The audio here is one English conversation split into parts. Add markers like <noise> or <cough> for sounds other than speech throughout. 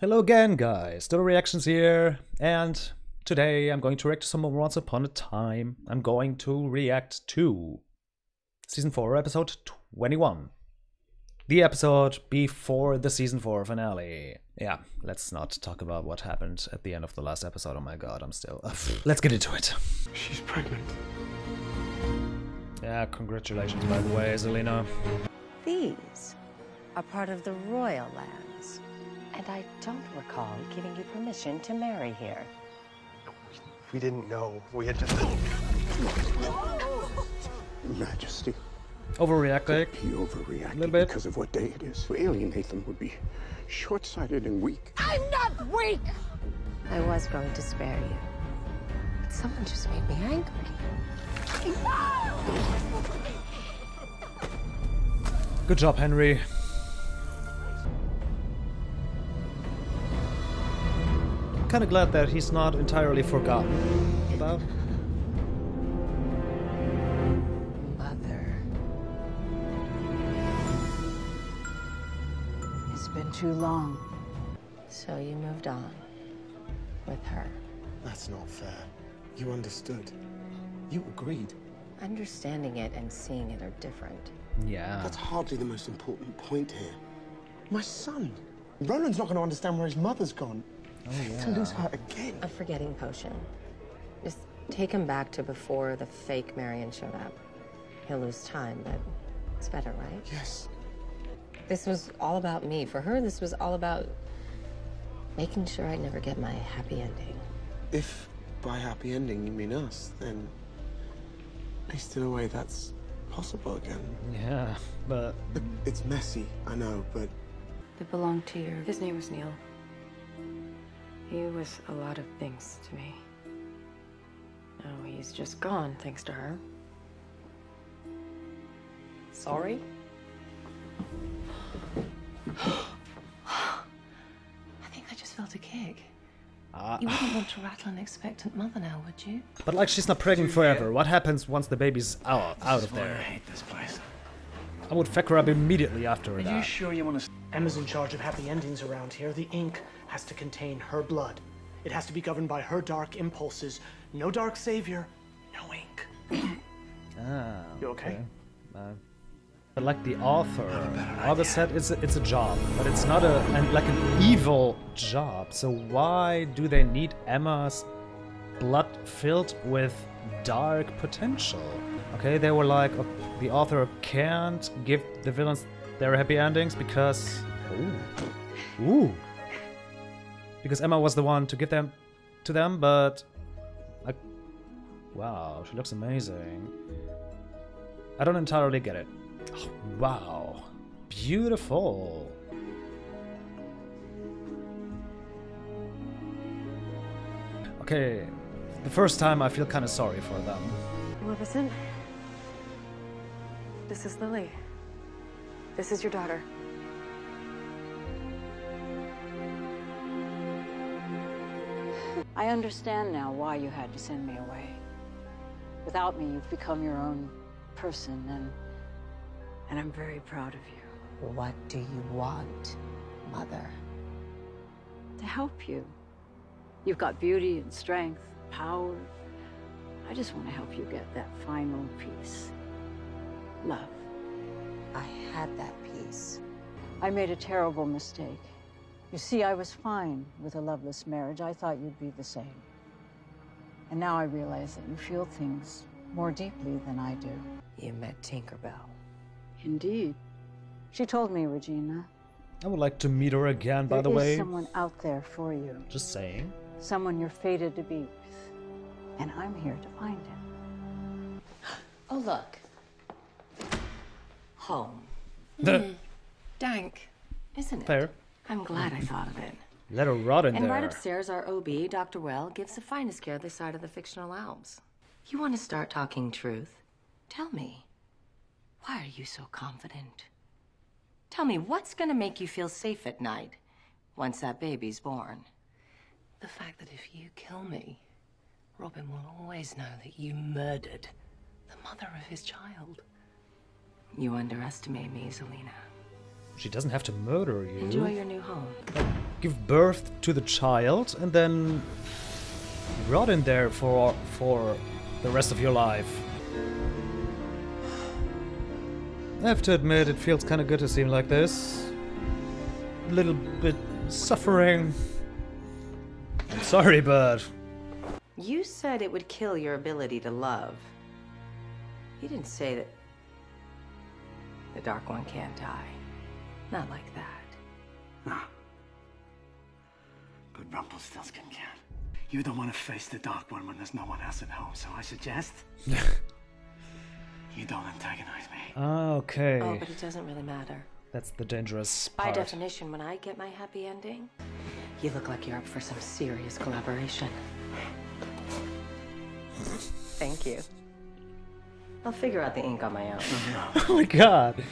Hello again, guys. Still reactions here, and today I'm going to react to some more Once Upon a Time. I'm going to react to season 4, episode 21. The episode before the season 4 finale. Yeah, let's not talk about what happened at the end of the last episode. Oh my god, I'm still. let's get into it. She's pregnant. Yeah, congratulations, by the way, Zelena. These are part of the royal lands, and I don't recall giving you permission to marry here. We didn't know. We had just. <laughs> Majesty, Overreacting. he overreacted Little bit. because of what day it is. To alienate them would be short-sighted and weak. I'm not weak! I was going to spare you, but someone just made me angry. Good job, Henry. I'm kinda glad that he's not entirely forgotten about. Mother. It's been too long. So you moved on with her. That's not fair. You understood. You agreed. Understanding it and seeing it are different. Yeah. That's hardly the most important point here. My son. Roland's not going to understand where his mother's gone. Oh, To lose her again. A forgetting potion. Just take him back to before the fake Marion showed up. He'll lose time, but it's better, right? Yes. This was all about me. For her, this was all about making sure I never get my happy ending. If by happy ending you mean us, then at least in a way that's possible again. Yeah, but Look, it's messy, I know, but It belonged to your. His name was Neil. He was a lot of things to me. Now he's just gone, thanks to her. Sorry? <gasps> I think I just felt a kick. uh, You wouldn't want to rattle an expectant mother now, would you? but like she's not pregnant forever. What happens once the baby's out out of I there? hate this place. I would fuck her up immediately after Are you sure you want to? Emma's in charge of happy endings around here. The ink has to contain her blood. It has to be governed by her dark impulses. No dark savior, no ink. <clears throat> Ah, You okay? Uh, but like the author, August said it's a, it's a job, but it's not a an, like an evil job. So why do they need Emma's blood filled with dark potential? Okay, they were like, oh, the author can't give the villains their happy endings because, ooh, ooh, because Emma was the one to give them to them, but like, wow, she looks amazing. I don't entirely get it. Oh, wow. Beautiful. Okay, the first time I feel kind of sorry for them. Maleficent? This is Lily. This is your daughter. I understand now why you had to send me away. Without me, you've become your own person, and and I'm very proud of you. What do you want, Mother? To help you. You've got beauty and strength, power. I just want to help you get that final piece. Love. I had that peace. I made a terrible mistake. You see, I was fine with a loveless marriage. I thought you'd be the same. And now I realize that you feel things more deeply than I do. You met Tinkerbell. Indeed. She told me, Regina. I would like to meet her again, by the is way. someone out there for you. Just saying. Someone you're fated to be with. And I'm here to find him. <gasps> Oh, look. Home. The mm. Dank, isn't it? fair. I'm glad I thought of it. Let her rot in And there. And right upstairs, our OB, Dr. Whale, gives the finest care this side of the fictional Alps. You want to start talking truth? Tell me. Why are you so confident? Tell me, what's going to make you feel safe at night once that baby's born? The fact that if you kill me, Robin will always know that you murdered the mother of his child. You underestimate me, Zelena. She doesn't have to murder you. Enjoy your new home. give birth to the child and then rot in there for for the rest of your life. I have to admit, it feels kind of good to see him like this. A little bit suffering. I'm sorry, Bird. You said it would kill your ability to love. You didn't say that the Dark One can't die. Not like that. No. But Rumpelstiltskin can. You don't want to face the Dark One when there's no one else at home, so I suggest <laughs> you don't antagonize me. Ah, okay. Oh, but it doesn't really matter. That's the dangerous part. By definition, when I get my happy ending, you look like you're up for some serious collaboration. Thank you. I'll figure out the ink on my own. <laughs> oh my god.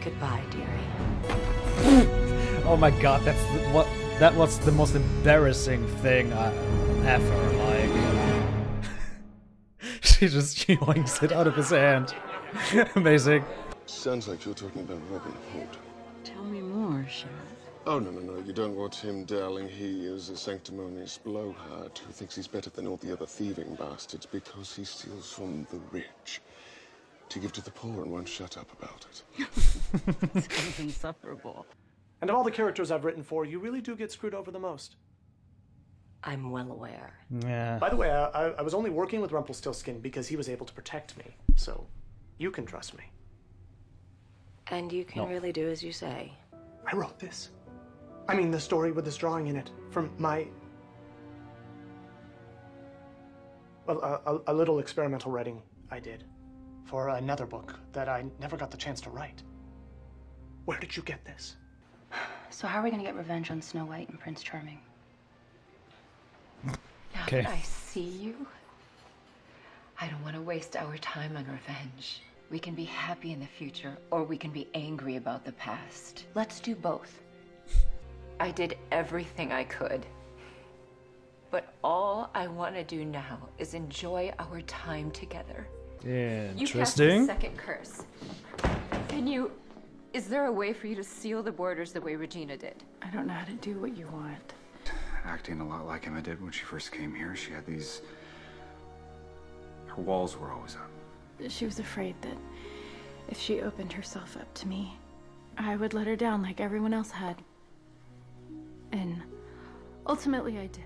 Goodbye, dearie. <laughs> Oh my god, that's the, what that was the most embarrassing thing I, ever. Like, <laughs> she just she yoinks it out of his hand. Amazing. Sounds like you're talking about Robin Hood. Tell me more, Sheriff. Oh, no, no, no, you don't want him, darling. He is a sanctimonious blowhard who thinks he's better than all the other thieving bastards because he steals from the rich to give to the poor and won't shut up about it. It's insufferable. And of all the characters I've written for, you really do get screwed over the most. I'm well aware. Yeah. By the way, I, I- I was only working with Rumpelstiltskin because he was able to protect me. So, you can trust me. And you can No. really do as you say. I wrote this. I mean, the story with this drawing in it from my. Well, a, a, a little experimental writing I did for another book that I never got the chance to write. Where did you get this? <sighs> So how are we gonna get revenge on Snow White and Prince Charming? Now Okay. that I see you, I don't want to waste our time on revenge. We can be happy in the future, or we can be angry about the past. Let's do both. I did everything I could. But all I want to do now is enjoy our time together. Interesting. You cast the second curse. Can you? Is there a way for you to seal the borders the way Regina did? I don't know how to do what you want. acting a lot like Emma did when she first came here. She had these. Her walls were always up. She was afraid that if she opened herself up to me, I would let her down like everyone else had. And ultimately, I did.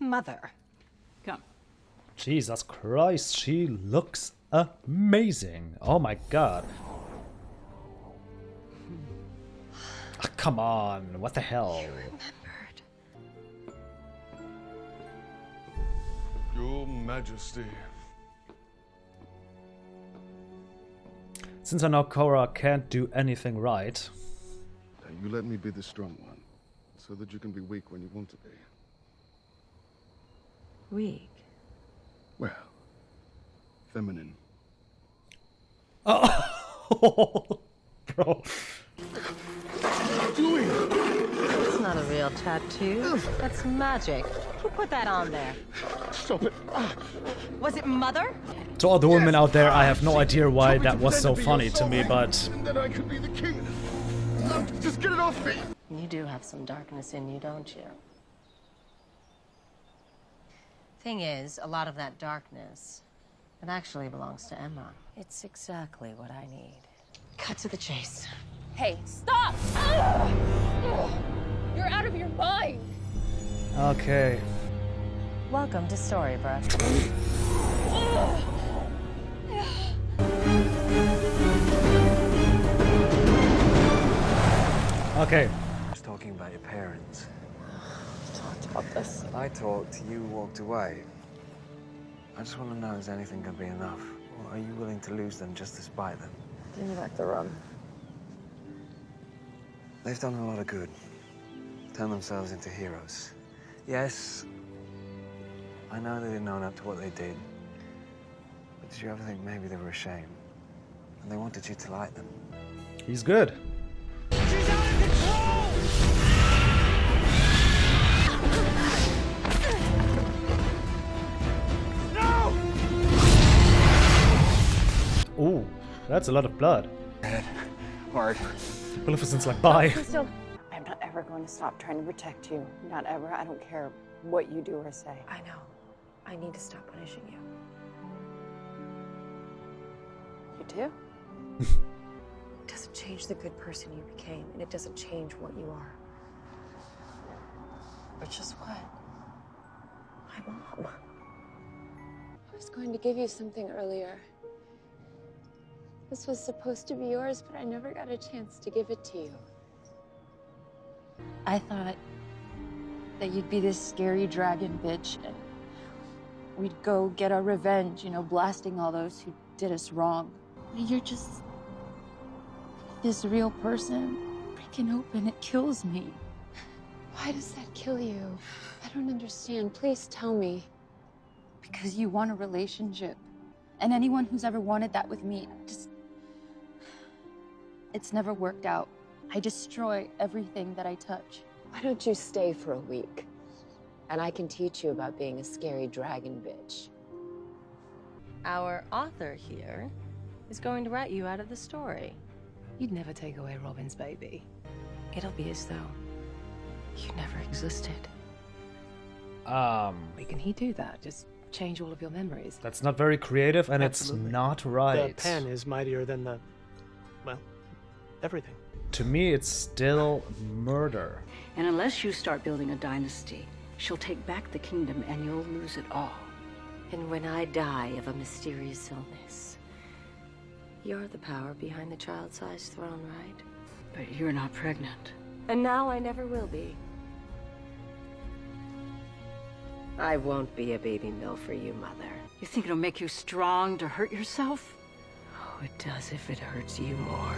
Mother. Come. Jesus Christ, she looks amazing. Oh my god. Ah, come on, what the hell? Your Majesty. Since I know Cora can't do anything right, Now, you let me be the strong one, so that you can be weak when you want to be. Weak. Well, feminine. Oh, <laughs> bro. It's not a real tattoo. That's magic. Who put that on there? Stop it! Was it Mother? To all the women out there, I have no idea why that was so funny to me, but And then I could be the king. Just get it off me! You do have some darkness in you, don't you? Thing is, a lot of that darkness, it actually belongs to Emma. It's exactly what I need. Cut to the chase. Hey, stop! Ah! You're out of your mind! okay. Welcome to Storybrooke. Okay. was talking about your parents. Talked about this. I talked, you walked away. I just want to know, is anything going to be enough? Or are you willing to lose them just to spite them? Give me back the rum. They've done a lot of good. Turned themselves into heroes. Yes, I know they didn't own up to what they did. But did you ever think maybe they were ashamed? And they wanted you to like them? He's good. That's a lot of blood. Hard. Maleficent's like, bye. Crystal, I not ever going to stop trying to protect you. Not ever. I don't care what you do or say. I know. I need to stop punishing you. You do? It doesn't change the good person you became, and it doesn't change what you are. Which is what? My mom. I was going to give you something earlier. This was supposed to be yours, but I never got a chance to give it to you. I thought that you'd be this scary dragon bitch and we'd go get our revenge, you know, blasting all those who did us wrong. You're just this real person. Breaking open, it kills me. Why does that kill you? I don't understand. Please tell me. Because you want a relationship. And anyone who's ever wanted that with me, just. It's never worked out. I destroy everything that I touch. Why don't you stay for a week? And I can teach you about being a scary dragon bitch. Our author here is going to write you out of the story. You'd never take away Robin's baby. It'll be as though you never existed. Um, Way can he do that? Just change all of your memories. that's not very creative, and Absolutely. it's not right. The pen is mightier than the, well, everything. To me, it's still murder. And unless you start building a dynasty, she'll take back the kingdom and you'll lose it all. And when I die of a mysterious illness, you're the power behind the child-sized throne, right? But you're not pregnant. And now I never will be. I won't be a baby mill for you, Mother. You think it'll make you strong to hurt yourself? Oh, it does if it hurts you more.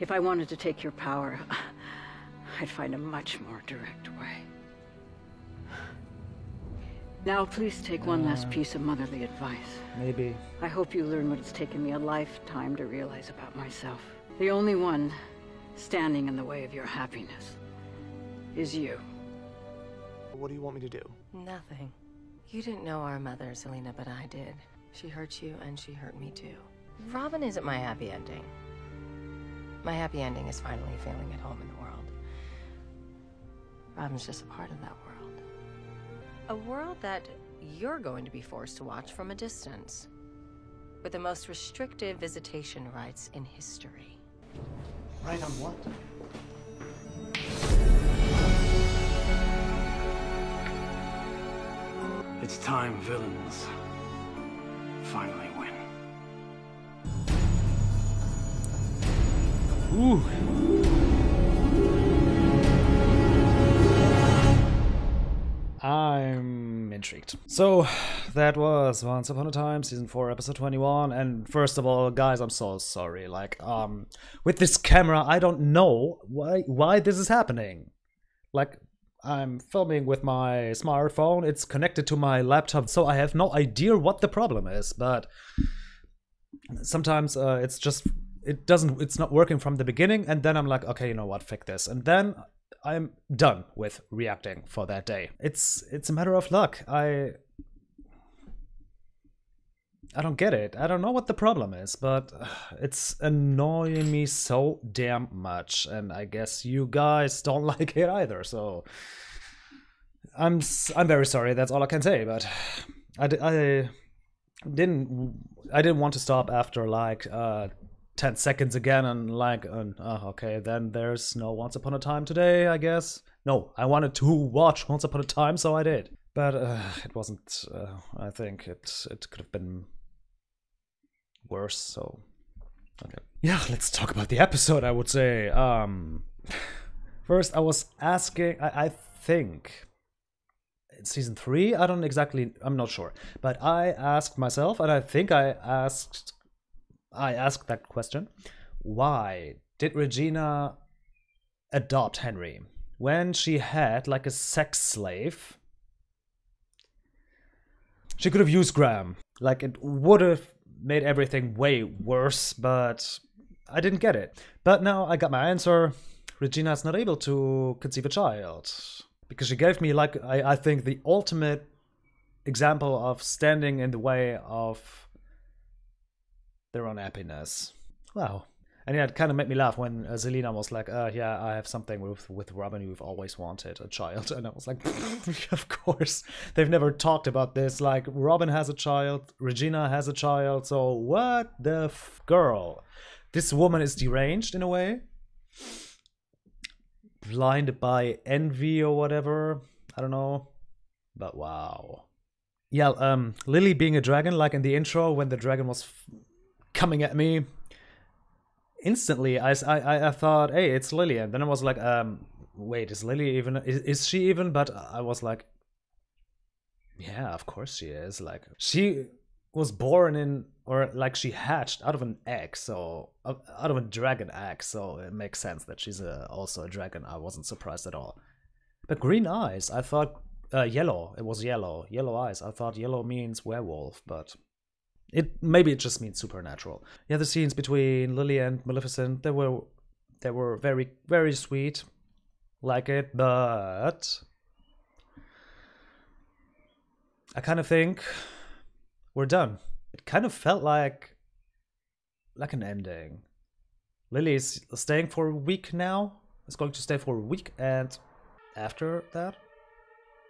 If I wanted to take your power, I'd find a much more direct way. Now, please take one last uh, piece of motherly advice. Maybe. I hope you learn what it's taken me a lifetime to realize about myself. The only one standing in the way of your happiness is you. What do you want me to do? Nothing. You didn't know our mother, Zelena, but I did. She hurt you, and she hurt me too. Robin isn't my happy ending. My happy ending is finally feeling at home in the world. Robin's just a part of that world. A world that you're going to be forced to watch from a distance. With the most restrictive visitation rights in history. Right on what? It's time villains finally Ooh. I'm intrigued. So, that was Once Upon a Time, Season 4, Episode 21. And first of all, guys, I'm so sorry. Like, um, with this camera, I don't know why why this is happening. Like, I'm filming with my smartphone, it's connected to my laptop, so I have no idea what the problem is, but sometimes uh, it's just it doesn't it's not working from the beginning and then i'm like okay you know what fix this. And then i'm done with reacting for that day. It's it's a matter of luck. I i don't get it. I don't know what the problem is but <sighs> it's annoying me so damn much and i guess you guys don't <laughs> like it either so i'm i'm very sorry that's all i can say but <sighs> i i didn't I didn't want to stop after like uh 10 seconds again and like uh, oh, okay then there's no once upon a time today I guess no I wanted to watch once upon a time so I did but uh, it wasn't uh, I think it it could have been worse so okay yeah let's talk about the episode I would say um first I was asking I, I think season three. I don't exactly. I'm not sure, but I asked myself, and I think I asked, I asked that question: Why did Regina adopt Henry when she had like a sex slave? She could have used Graham. Like it would have made everything way worse, but I didn't get it. But now I got my answer. Regina is not able to conceive a child because she gave me like I, I think the ultimate example of standing in the way of their own happiness. Wow. And yeah, it kind of made me laugh when uh, Zelena was like, uh, yeah, I have something with, with Robin you've always wanted, a child. <laughs> And I was like, <laughs> of course. They've never talked about this. Like, Robin has a child, Regina has a child, so what the girl? This woman is deranged in a way. Blinded by envy or whatever. I don't know. But wow. Yeah, um, Lily being a dragon, like in the intro when the dragon was coming at me, instantly I, I, I thought, hey, it's Lily. And then I was like, um, wait, is Lily even, is, is she even? But I was like, yeah, of course she is. Like, she was born in, or like she hatched out of an egg, so, out of a dragon egg, so it makes sense that she's a, also a dragon. I wasn't surprised at all. But green eyes, I thought uh, yellow. It was yellow. Yellow eyes. I thought yellow means werewolf, but it maybe it just means supernatural. Yeah, the scenes between Lily and Maleficent, they were they were very very sweet, like it, but I kind of think we're done. It kind of felt like like an ending. Lily is staying for a week now. Is going to stay for a week, and after that,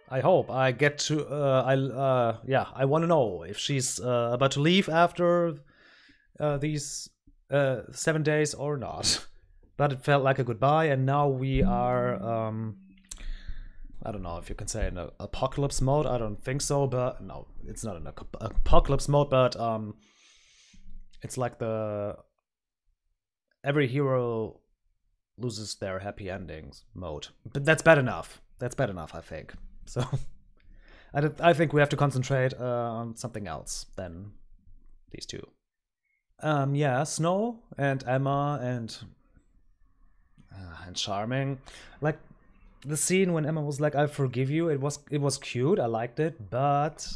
I hope I get to. Uh, I uh, yeah. I want to know if she's uh, about to leave after uh, these uh, seven days or not. <laughs> But it felt like a goodbye, and now we are. Um, I don't know if you can say in a apocalypse mode. I don't think so, but no, it's not an apocalypse mode. But um, it's like the every hero loses their happy endings mode. But that's bad enough. That's bad enough, I think. So <laughs> I, I think we have to concentrate uh, on something else than these two. Um, yeah, Snow and Emma and uh, and Charming, like the scene when Emma was like, "I forgive you." It was it was cute. I liked it, but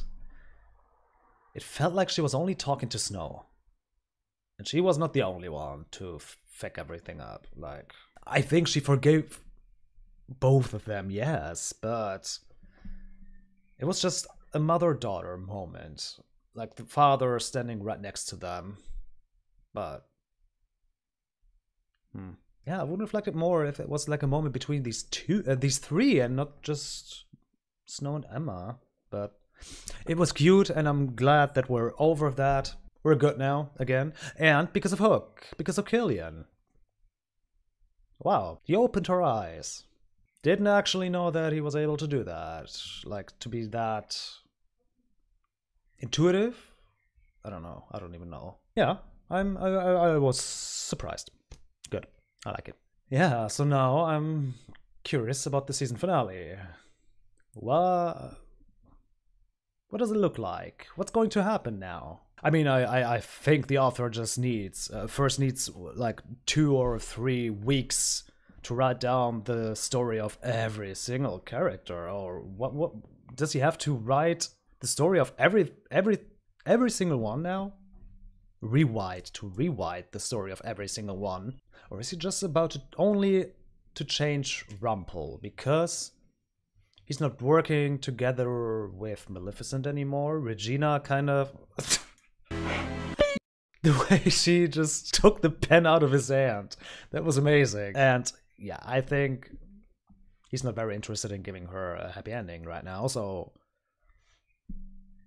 it felt like she was only talking to Snow, and she was not the only one to fuck everything up. Like I think she forgave both of them, yes, but it was just a mother daughter moment. Like the father standing right next to them. But. Hmm. Yeah, I would have liked it more if it was like a moment between these two, uh, these three, and not just Snow and Emma. But it was cute, and I'm glad that we're over that. We're good now again, and because of Hook, because of Killian. Wow, he opened her eyes. Didn't actually know that he was able to do that. Like, to be that intuitive? I don't know. I don't even know. Yeah, I'm. I, I, was surprised. Good. I like it. Yeah. So now I'm curious about the season finale. What? What does it look like? What's going to happen now? I mean, I, I, I think the author just needs uh, first needs like two or three weeks to write down the story of every single character or what what does he have to write the story of every every every single one now? Rewrite to rewrite the story of every single one? Or is he just about to only to change Rumple because he's not working together with Maleficent anymore? Regina kind of <laughs> the way she just took the pen out of his hand. That was amazing. And yeah, I think he's not very interested in giving her a happy ending right now. So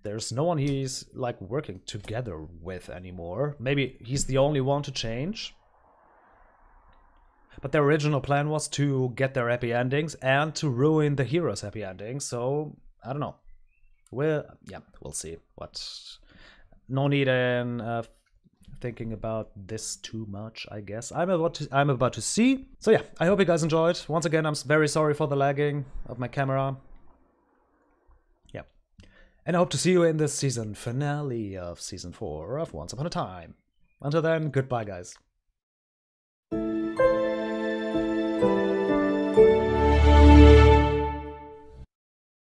there's no one he's like working together with anymore. Maybe he's the only one to change. But their original plan was to get their happy endings and to ruin the hero's happy ending. So I don't know. Well, yeah, we'll see. What? No need in uh, thinking about this too much, I guess. I'm about to I'm about to see. So yeah, I hope you guys enjoyed. Once again, I'm very sorry for the lagging of my camera. Yeah. And I hope to see you in the season finale of season 4 of Once Upon a Time. Until then, goodbye guys.